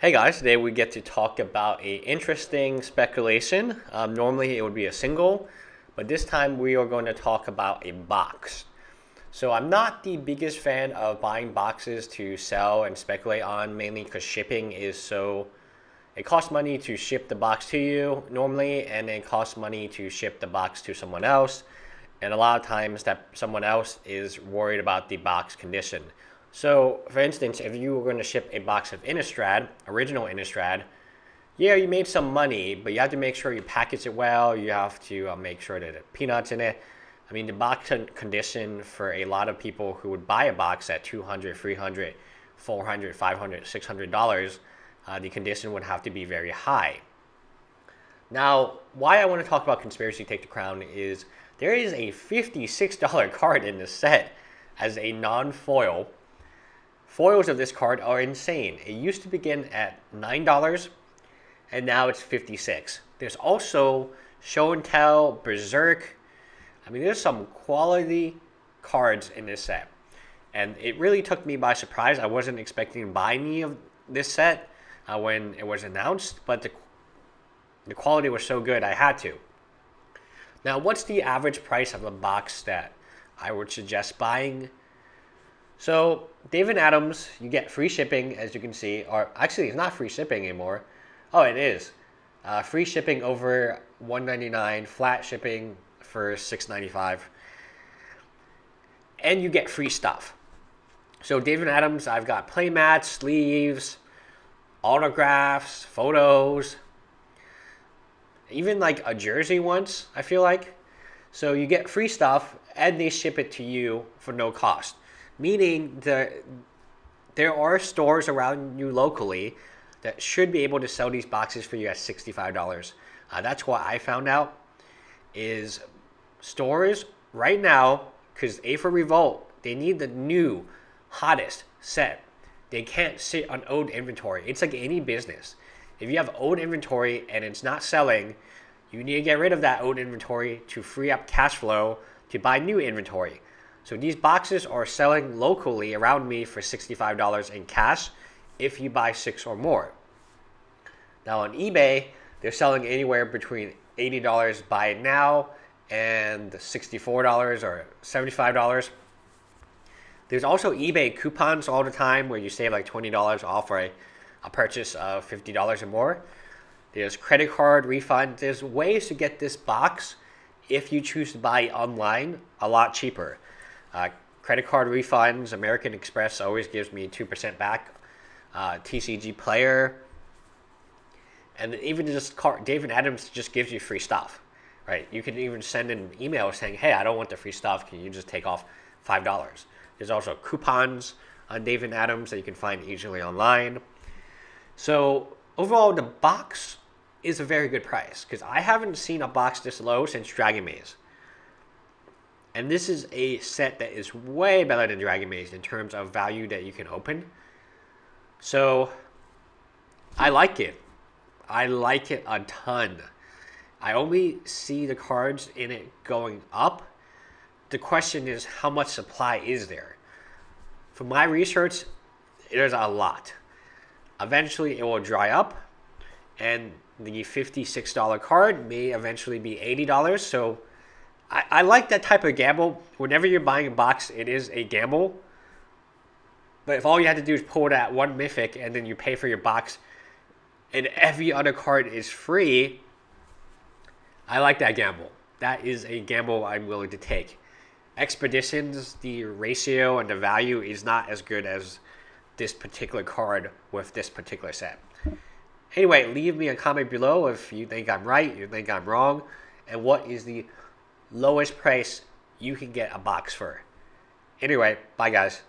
Hey guys, today we get to talk about a interesting speculation. Um, normally it would be a single, but this time we are going to talk about a box. So I'm not the biggest fan of buying boxes to sell and speculate on, mainly because shipping is so. It costs money to ship the box to you normally, and it costs money to ship the box to someone else. And a lot of times that someone else is worried about the box condition. So, for instance, if you were going to ship a box of Innistrad, original Innistrad, yeah, you made some money, but you have to make sure you package it well. You have to uh, make sure that the peanuts in it. I mean, the box condition for a lot of people who would buy a box at 200 300 400 500 $600, uh, the condition would have to be very high. Now, why I want to talk about Conspiracy Take the Crown is there is a $56 card in this set as a non foil Foils of this card are insane. It used to begin at $9 and now it's 56 There's also Show and Tell, Berserk. I mean, there's some quality cards in this set. And it really took me by surprise. I wasn't expecting to buy any of this set uh, when it was announced, but the, the quality was so good I had to. Now, what's the average price of a box that I would suggest buying? So Dave & Adam's, you get free shipping, as you can see, or actually it's not free shipping anymore. Oh, it is. Uh, free shipping over 199 flat shipping for 695 and you get free stuff. So Dave & Adam's, I've got playmats, sleeves, autographs, photos, even like a jersey once, I feel like. So you get free stuff and they ship it to you for no cost meaning the there are stores around you locally that should be able to sell these boxes for you at $65. Uh, that's what I found out is stores right now because Aether Revolt they need the new hottest set. They can't sit on old inventory. It's like any business. If you have old inventory and it's not selling, you need to get rid of that old inventory to free up cash flow to buy new inventory. So these boxes are selling locally around me for $65 in cash if you buy six or more. Now on eBay, they're selling anywhere between $80 buy it now and $64 or $75. There's also eBay coupons all the time where you save like $20 off for a, a purchase of $50 or more. There's credit card refund. There's ways to get this box if you choose to buy online a lot cheaper. Uh, credit card refunds, American Express always gives me 2% back. Uh, TCG Player, and even just car, Dave & Adam's just gives you free stuff, right? You can even send an email saying, "Hey, I don't want the free stuff. Can you just take off five dollars?" There's also coupons on Dave & Adam's that you can find easily online. So overall, the box is a very good price because I haven't seen a box this low since Dragon Maze. And this is a set that is way better than Dragon Maze in terms of value that you can open. So I like it. I like it a ton. I only see the cards in it going up. The question is how much supply is there? From my research, there's a lot. Eventually it will dry up and the $56 card may eventually be $80. So I, I like that type of gamble. Whenever you're buying a box, it is a gamble. But if all you had to do is pull that one mythic and then you pay for your box and every other card is free, I like that gamble. That is a gamble I'm willing to take. Expeditions, the ratio and the value is not as good as this particular card with this particular set. Anyway, leave me a comment below if you think I'm right, you think I'm wrong, and what is the lowest price you can get a box for. Anyway, bye guys.